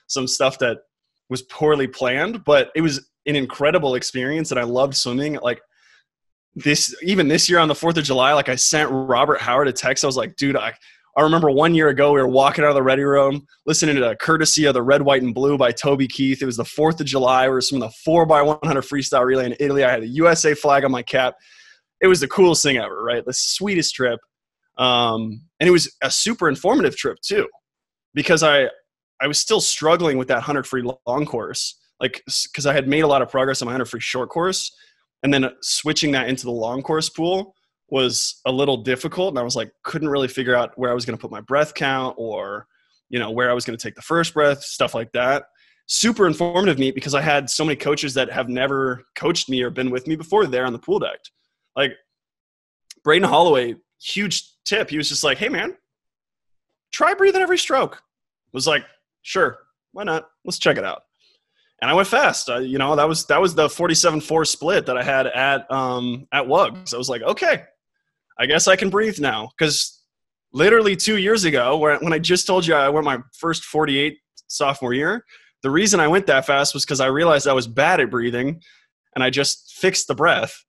[SPEAKER 2] some stuff that was poorly planned, but it was an incredible experience, and I loved swimming. Like this even this year on the fourth of july like i sent robert howard a text i was like dude i I remember one year ago we were walking out of the ready room, listening to "Courtesy of the Red, White, and Blue" by Toby Keith. It was the Fourth of July. We were swimming the four x one hundred freestyle relay in Italy. I had a USA flag on my cap. It was the coolest thing ever, right? The sweetest trip, um, and it was a super informative trip too, because I I was still struggling with that hundred free long course, like because I had made a lot of progress on my hundred free short course, and then switching that into the long course pool was a little difficult and i was like couldn't really figure out where i was going to put my breath count or you know where i was going to take the first breath stuff like that. Super informative meet because i had so many coaches that have never coached me or been with me before there on the pool deck like braden holloway huge tip. He was just like, "Hey, man, try breathing every stroke." Was like, "Sure, why not? Let's check it out." And I went fast. You know, that was that was the 47-4 split that I had at um, at Wugs. I was like, "Okay, I guess I can breathe now." Because literally two years ago, when I just told you I went my first 48 sophomore year, the reason I went that fast was because I realized I was bad at breathing, and I just fixed the breath.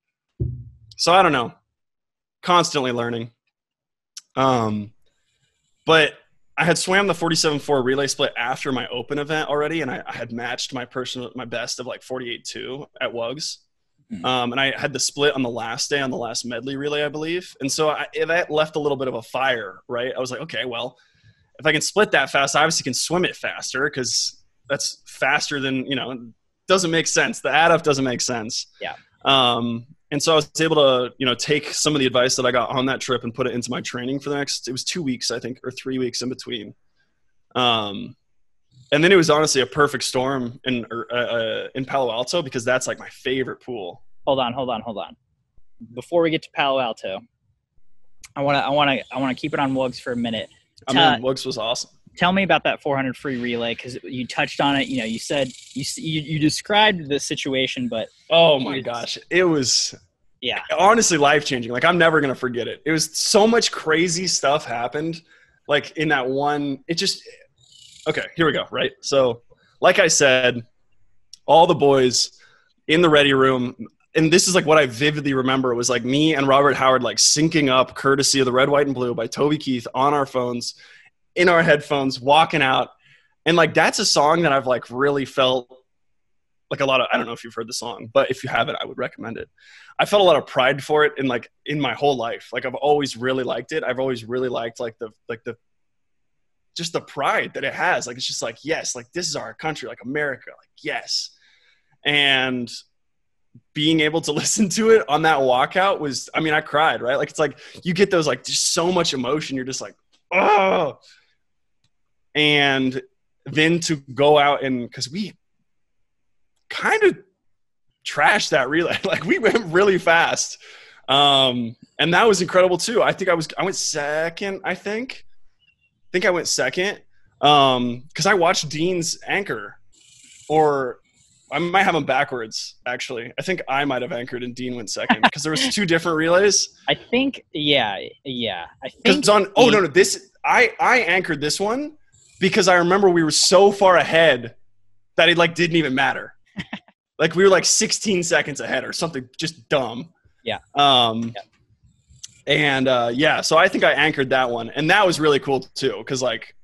[SPEAKER 2] So I don't know. Constantly learning. Um, but I had swam the 47.4 relay split after my open event already, and I, I had matched my personal my best of like 48.2 at Wugs. Mm-hmm. Um, and I had the split on the last day on the last medley relay, I believe. And so I, that left a little bit of a fire, right? I was like, okay, well, if I can split that fast, I obviously can swim it faster because that's faster than, you know, doesn't make sense. The add up doesn't make sense.
[SPEAKER 1] Yeah.
[SPEAKER 2] Um, and so I was able to, you know, take some of the advice that I got on that trip and put it into my training for the next, it was two weeks, I think, or three weeks in between. Um, and then it was honestly a perfect storm in er, uh, uh, in Palo Alto because that's like my favorite pool.
[SPEAKER 1] Hold on, hold on, hold on. Before we get to Palo Alto, I want to I want to I want to keep it on Wugs for a minute.
[SPEAKER 2] I mean, Wugs was awesome.
[SPEAKER 1] Tell me about that 400 free relay because you touched on it. You know, you said you you, you described the situation, but
[SPEAKER 2] oh my gosh, it was
[SPEAKER 1] yeah
[SPEAKER 2] honestly life changing. Like I'm never gonna forget it. It was so much crazy stuff happened. Like in that one, it just okay, here we go, right? So, like I said, all the boys in the ready room, and this is like what I vividly remember was like me and Robert Howard like syncing up courtesy of the Red, White, and Blue by Toby Keith on our phones, in our headphones, walking out. And like that's a song that I've like really felt like a lot of I don't know if you've heard the song, but if you haven't, I would recommend it. I felt a lot of pride for it in like in my whole life. Like I've always really liked it. I've always really liked like the like the just the pride that it has. Like it's just like, yes, like this is our country, like America, like yes. And being able to [LAUGHS] listen to it on that walkout was, I mean, I cried, right? Like it's like you get those like just so much emotion. You're just like, oh. And then to go out and because we kind of trashed that relay, [LAUGHS] like we went really fast. Um, and that was incredible too. I think I was I went second, I think i think I went second um because I watched Dean's anchor, or I might have them backwards. Actually, I think I might have anchored and Dean went second [LAUGHS] because there was two different relays.
[SPEAKER 1] I think, yeah, yeah. I think
[SPEAKER 2] it's on. Oh no, no, this I I anchored this one because I remember we were so far ahead that it like didn't even matter. [LAUGHS] like we were like 16 seconds ahead or something, just dumb.
[SPEAKER 1] Yeah.
[SPEAKER 2] Um. Yeah and uh, yeah, so I think I anchored that one, and that was really cool too, because like,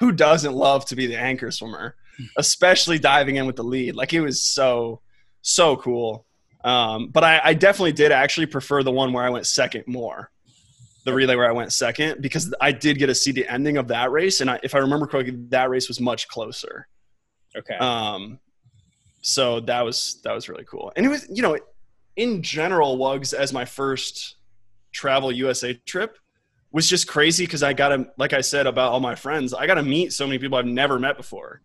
[SPEAKER 2] who doesn't love to be the anchor swimmer, [LAUGHS] especially diving in with the lead? Like it was so so cool. Um, but I, I definitely did actually prefer the one where I went second more, the relay where I went second, because I did get to see the ending of that race, and I, if I remember correctly, that race was much closer.
[SPEAKER 1] Okay.
[SPEAKER 2] Um, so that was that was really cool, and it was you know, in general, Wugs as my first travel USA trip was just crazy because I got to, like I said about all my friends, I got to meet so many people I've never met before.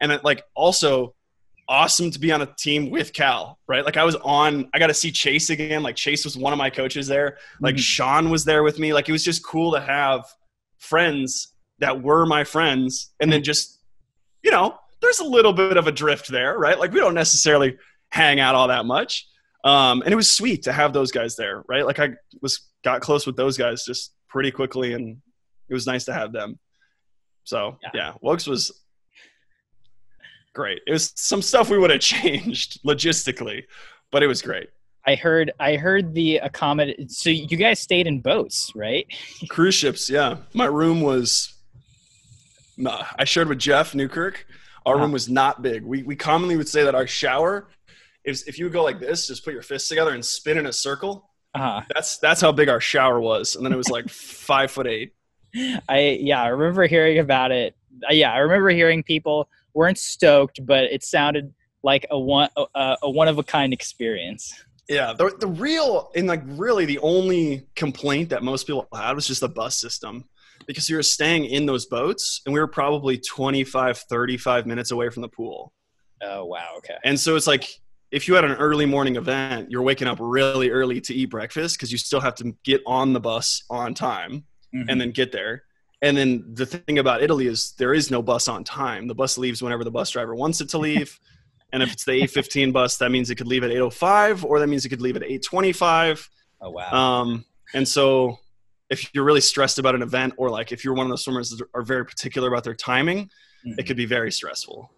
[SPEAKER 2] And it, like also awesome to be on a team with Cal, right? Like I was on, I got to see Chase again. Like Chase was one of my coaches there. Like mm-hmm. Sean was there with me. Like it was just cool to have friends that were my friends. And then just, you know, there's a little bit of a drift there, right? Like we don't necessarily hang out all that much. Um, and it was sweet to have those guys there, right? Like I was got close with those guys just pretty quickly, and it was nice to have them. So yeah, yeah Wugs was great. It was some stuff we would have [LAUGHS] changed logistically, but it was great.
[SPEAKER 1] I heard I heard the accommodate. So you guys stayed in boats, right? [LAUGHS]
[SPEAKER 2] Cruise ships, yeah. My room was. Nah, I shared with Jeff Newkirk. Our uh-huh. room was not big. We we commonly would say that our shower is if you would go like this, just put your fists together and spin in a circle.
[SPEAKER 1] Uh-huh.
[SPEAKER 2] That's that's how big our shower was, and then it was like five foot eight. [LAUGHS]
[SPEAKER 1] I yeah, I remember hearing about it. Uh, yeah, I remember hearing people weren't stoked, but it sounded like a one a, a one of a kind experience.
[SPEAKER 2] Yeah, the the real and like really the only complaint that most people had was just the bus system because you were staying in those boats and we were probably 25 35 minutes away from the pool.
[SPEAKER 1] Oh wow, okay.
[SPEAKER 2] And so it's like if you had an early morning event, you're waking up really early to eat breakfast because you still have to get on the bus on time
[SPEAKER 1] Mhm.
[SPEAKER 2] and then get there. And then the thing about Italy is there is no bus on time. The bus leaves whenever the bus driver wants it to leave. [LAUGHS] and if it's the 8:15 bus, that means it could leave at 8:05 or that means it could leave at 8:25.
[SPEAKER 1] oh wow.
[SPEAKER 2] Um, and so if you're really stressed about an event or like if you're one of those swimmers that are very particular about their timing,
[SPEAKER 1] Mhm.
[SPEAKER 2] it could be very stressful.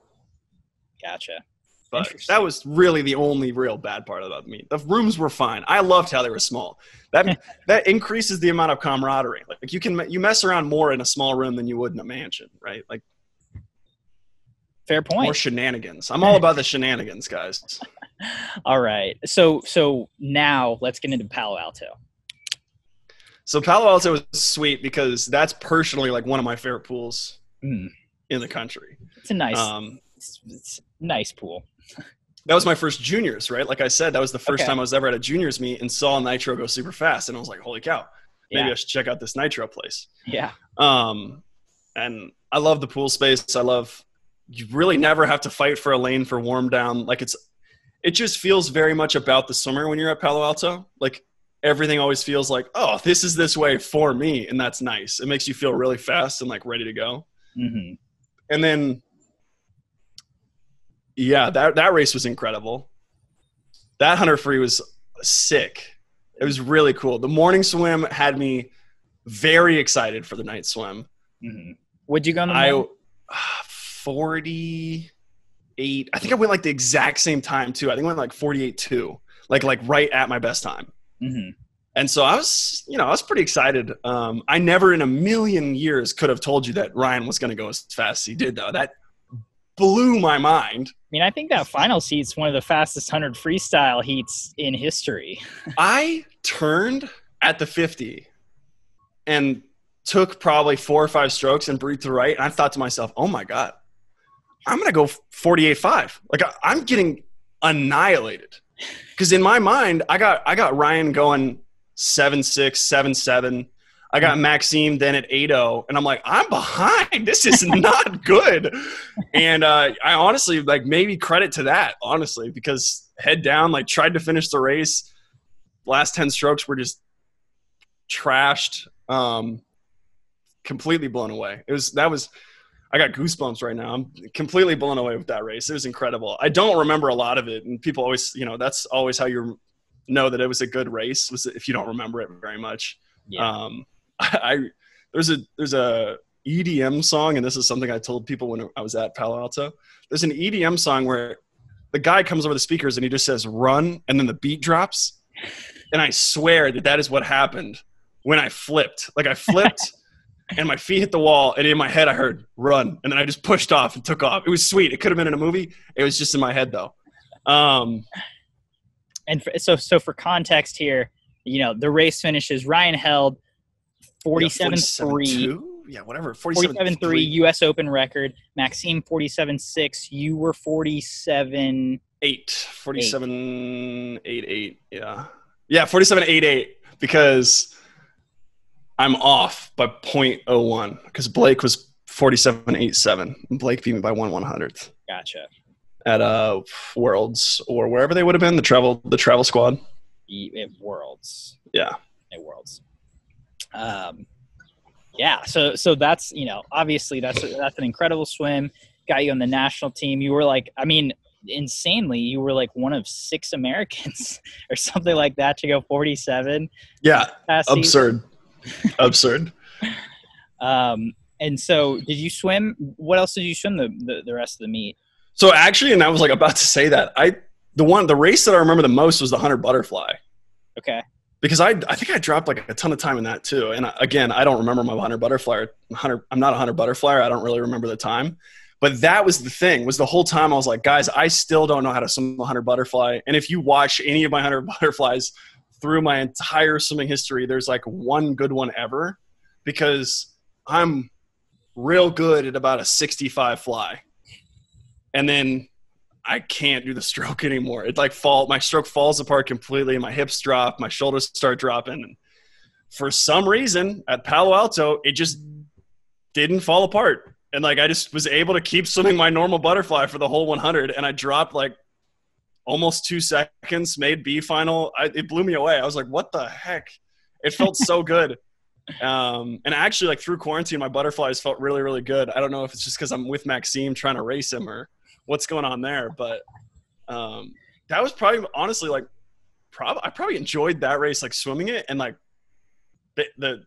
[SPEAKER 1] Gotcha.
[SPEAKER 2] But that was really the only real bad part about me. The rooms were fine. I loved how they were small. That [LAUGHS] that increases the amount of camaraderie. Like you can you mess around more in a small room than you would in a mansion, right? Like
[SPEAKER 1] Fair point.
[SPEAKER 2] more shenanigans. I'm all about the shenanigans, guys. [LAUGHS]
[SPEAKER 1] All right. So so now let's get into Palo Alto.
[SPEAKER 2] So Palo Alto was sweet because that's personally like one of my favorite pools
[SPEAKER 1] Mm,
[SPEAKER 2] in the country.
[SPEAKER 1] it's a nice
[SPEAKER 2] Um,
[SPEAKER 1] it's, it's a nice pool.
[SPEAKER 2] That was my first juniors, right? Like I said, that was the first
[SPEAKER 1] Okay.
[SPEAKER 2] time I was ever at a juniors meet and saw Nitro go super fast, and I was like, "Holy cow! Maybe
[SPEAKER 1] Yeah.
[SPEAKER 2] I should check out this Nitro place."
[SPEAKER 1] Yeah.
[SPEAKER 2] Um, and I love the pool space. I love you really never have to fight for a lane for warm down. Like it's it just feels very much about the swimmer when you're at Palo Alto. Like everything always feels like, oh, this is this way for me, and that's nice. It makes you feel really fast and like ready to go.
[SPEAKER 1] hmm
[SPEAKER 2] And then yeah, that that race was incredible. That hunter free was sick. It was really cool. The morning swim had me very excited for the night swim.
[SPEAKER 1] hmm Would you go on the
[SPEAKER 2] I
[SPEAKER 1] morning? [SIGHS]
[SPEAKER 2] 48 I think I went like the exact same time too. I think I went like 48 2. Like like right at my best time.
[SPEAKER 1] Mhm.
[SPEAKER 2] And so I was, you know, I was pretty excited. Um, I never in a million years could have told you that Ryan was going to go as fast as he did, though. That blew my mind.
[SPEAKER 1] I mean, I think that final seat's one of the fastest hundred freestyle heats in history.
[SPEAKER 2] I turned at the 50 and took probably four or five strokes and breathed to right. And I thought to myself, oh my God, I'm going to go 48 5. Like I, I'm getting annihilated. Because in my mind, I got I got Ryan going 7 6, 7 7. I got Maxime then at 8 0. And I'm like, I'm behind. This is [LAUGHS] not good. And uh, I honestly, like, maybe credit to that, honestly, because head down, like, tried to finish the race last 10 strokes were just trashed um completely blown away it was that was i got goosebumps right now i'm completely blown away with that race it was incredible i don't remember a lot of it and people always you know that's always how you know that it was a good race was if you don't remember it very much
[SPEAKER 1] Yeah.
[SPEAKER 2] um I, there's a there's a edm song and this is something i told people when i was at palo alto. There's an edm song where the guy comes over the speakers and he just says run and then the beat drops. And i swear that that is what happened when i flipped. Like i flipped [LAUGHS] and my feet hit the wall and in my head i heard run and then i just pushed off and took off. It was sweet. It could have been in a movie. It was just in my head though. Um
[SPEAKER 1] and for, so so for context here, you know, the race finishes Ryan Held 47 3.
[SPEAKER 2] 47-2? yeah whatever 47
[SPEAKER 1] 47 3 US Open record. Maxime 47 6. You were 47.
[SPEAKER 2] 8 47 8 8 yeah yeah 47 8 8 because i'm off by 0.01 because blake was 47 8 7 blake beat me by 1 100th
[SPEAKER 1] Gotcha.
[SPEAKER 2] at uh worlds or wherever they would have been the travel the travel squad
[SPEAKER 1] At Worlds.
[SPEAKER 2] yeah
[SPEAKER 1] At Worlds. Um, yeah. So so that's you know obviously that's that's an incredible swim. Got you on the national team. You were like, I mean, insanely, you were like one of six Americans [LAUGHS] or something like that to go 47
[SPEAKER 2] yeah absurd absurd
[SPEAKER 1] Um, and so, did you swim? What else did you swim the, the, the rest of the meet?
[SPEAKER 2] so actually and i was like about to say that i the one the race that i remember the most was the 100 butterfly
[SPEAKER 1] Okay.
[SPEAKER 2] Because I I think I dropped like a ton of time in that too. And uh, again, I don't remember my hunter butterfly. Hunter, I'm not a hunter butterflyer. I don't really remember the time. But that was the thing. Was the whole time I was like, guys, I still don't know how to swim the hunter butterfly. And if you watch any of my hunter [LAUGHS] butterflies through my entire swimming history, there's like one good one ever because I'm real good at about a 65 fly. And then I can't do the stroke [LAUGHS] anymore. It like fall my stroke falls apart completely, my hips drop, my shoulders start dropping. And for some reason at Palo Alto, it just didn't fall apart. And like I just was able to keep swimming my normal butterfly for the whole 100 and I dropped like almost two seconds, made B final. I, it blew me away. I was like, what the heck? It felt so [LAUGHS] good. Um, and actually, like through quarantine, my butterflies felt really, really good. I don't know if it's just because I'm with Maxime trying to race him or what's going on there, but um, that was probably honestly like, probably I probably enjoyed that race, like swimming it and like the, the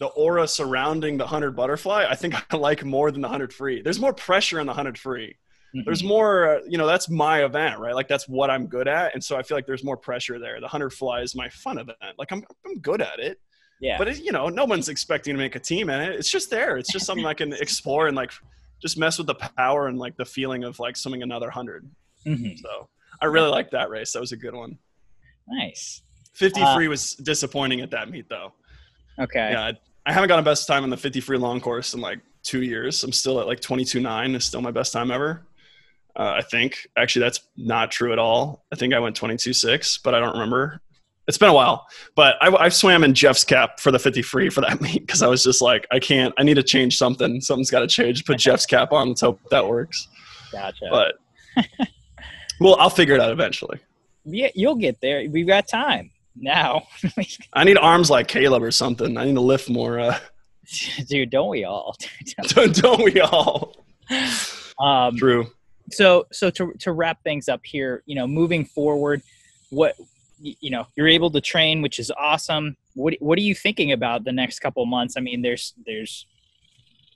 [SPEAKER 2] the aura surrounding the hundred butterfly. I think [LAUGHS] I like more than the hundred free. There's more pressure in the hundred free. Mm-hmm. There's more, uh, you know, that's my event, right? Like that's what I'm good at, and so I feel like there's more pressure there. The hundred fly is my fun event. Like I'm I'm good at it.
[SPEAKER 1] Yeah.
[SPEAKER 2] But it, you know, no one's expecting to make a team in it. It's just there. It's just something I can [LAUGHS] explore and like just mess with the power and like the feeling of like swimming another 100
[SPEAKER 1] mm-hmm.
[SPEAKER 2] So I really liked that race. That was a good one.
[SPEAKER 1] Nice.
[SPEAKER 2] 53 uh, was disappointing at that meet though.
[SPEAKER 1] Okay.
[SPEAKER 2] Yeah. I, I haven't got a best time on the 50 free long course in like two years. I'm still at like 22.9 is still my best time ever. Uh, I think actually that's not true at all. I think I went 22.6, but I don't remember it's been a while, but I, I swam in Jeff's cap for the 50 free for that [LAUGHS] meet because I was just like, I can't, I need to change something. Something's got to change. Put Jeff's [LAUGHS] cap on. Let's hope that works.
[SPEAKER 1] Gotcha.
[SPEAKER 2] But, [LAUGHS] well, I'll figure it out eventually.
[SPEAKER 1] Yeah, you'll get there. We've got time now.
[SPEAKER 2] I need arms like Caleb or something. I need to lift more. Uh,
[SPEAKER 1] Dude, don't we all?
[SPEAKER 2] don't, don't we all?
[SPEAKER 1] Um,
[SPEAKER 2] True.
[SPEAKER 1] So, so to to wrap things up here, you know, moving forward, what you know you're able to train which is awesome. What what are you thinking about the next couple months? I mean there's there's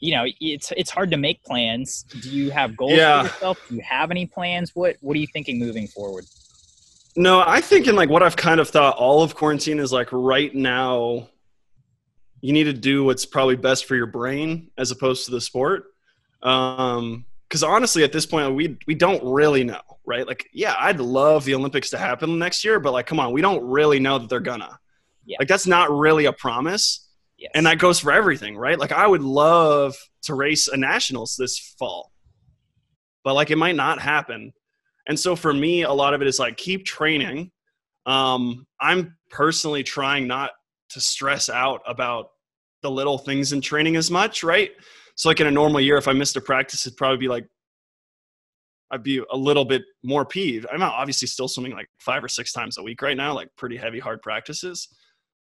[SPEAKER 1] you know it's it's hard to make plans. Do you have goals yeah. for yourself? Do you have any plans? What what are you thinking moving forward?
[SPEAKER 2] No i think in like what i've kind of thought all of quarantine is like right now you need to do what's probably best for your brain as opposed to the sport. Um because honestly at this point we we don't really know right? Like, yeah, I'd love the Olympics to happen next year, but like, come on, we don't really know that they're gonna.
[SPEAKER 1] Yeah.
[SPEAKER 2] Like, that's not really a promise.
[SPEAKER 1] Yes.
[SPEAKER 2] And that goes for everything, right? Like, I would love to race a nationals this fall, but like, it might not happen. And so for me, a lot of it is like keep training. Um, I'm personally trying not to stress out about the little things in training as much, right? So like in a normal year, if I missed a practice, it'd probably be like I'd be a little bit more peeved. I'm obviously still swimming like five or six times a week right now, like pretty heavy, hard practices.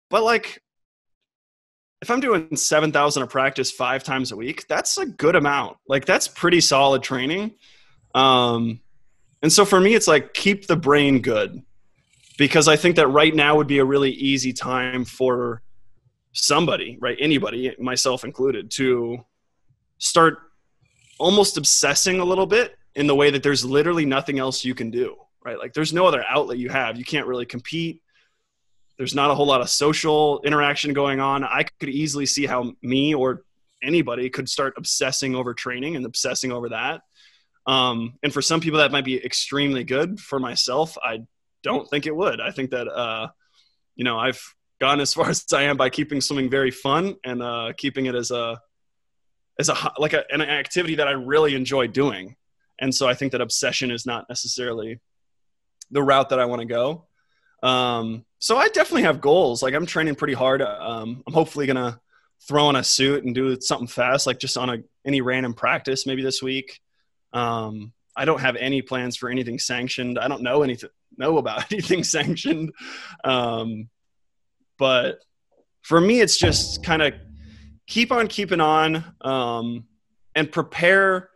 [SPEAKER 2] But like, if I'm doing 7,000 a practice five times a week, that's a good amount. Like, that's pretty solid training. Um, and so for me, it's like keep the brain good because I think that right now would be a really easy time for somebody, right? Anybody, myself included, to start almost obsessing a little bit in the way that there's literally nothing else you can do, right? Like there's no other outlet you have. You can't really compete. There's not a whole lot of social interaction going on. I could easily see how me or anybody could start obsessing over training and obsessing over that. Um, and for some people, that might be extremely good. For myself, I don't think it would. I think that, uh, you know, I've gone as [LAUGHS] far as I am by keeping swimming very fun and uh, keeping it as a as a like a, an activity that I really enjoy doing. And so I think that obsession is not necessarily the route that I want to go. Um, so I definitely have goals. Like I'm training pretty hard. Um, I'm hopefully gonna throw on a suit and do something fast, like just on a any random practice maybe this week. Um, I don't have any plans for anything sanctioned. I don't know anything know about [LAUGHS] anything sanctioned. Um, but for me, it's just kind of keep on keeping on um, and prepare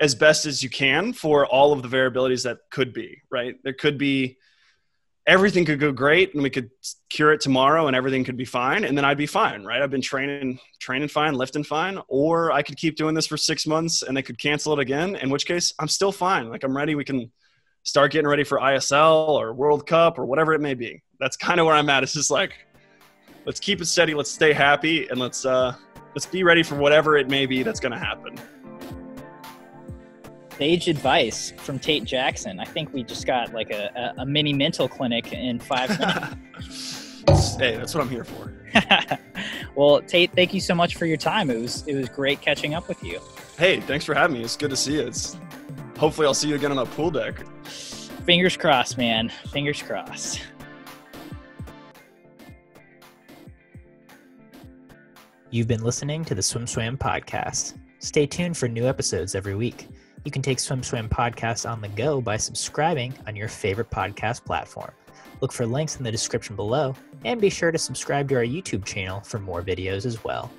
[SPEAKER 2] as best as you can for all of the variabilities that could be, right? There could be everything could go great and we could cure it tomorrow and everything could be fine and then I'd be fine, right? I've been training training fine, lifting fine, or I could keep doing this for 6 months and they could cancel it again, in which case I'm still fine. Like I'm ready, we can start getting ready for ISL or World Cup or whatever it may be. That's kind of where I'm at. It's just like let's keep it steady, let's stay happy and let's uh let's be ready for whatever it may be that's going to happen
[SPEAKER 1] sage advice from Tate Jackson. I think we just got like a, a, a mini mental clinic in five minutes. [LAUGHS]
[SPEAKER 2] hey, that's what I'm here for. [LAUGHS]
[SPEAKER 1] well, Tate, thank you so much for your time. It was it was great catching up with you.
[SPEAKER 2] Hey, thanks for having me. It's good to see you. It's hopefully I'll see you again on a pool deck.
[SPEAKER 1] Fingers crossed, man. Fingers crossed.
[SPEAKER 3] You've been listening to the SwimSwam podcast. Stay tuned for new episodes every week. You can take SwimSwam Podcast on the go by subscribing on your favorite podcast platform. Look for links in the description below, and be sure to subscribe to our YouTube channel for more videos as well.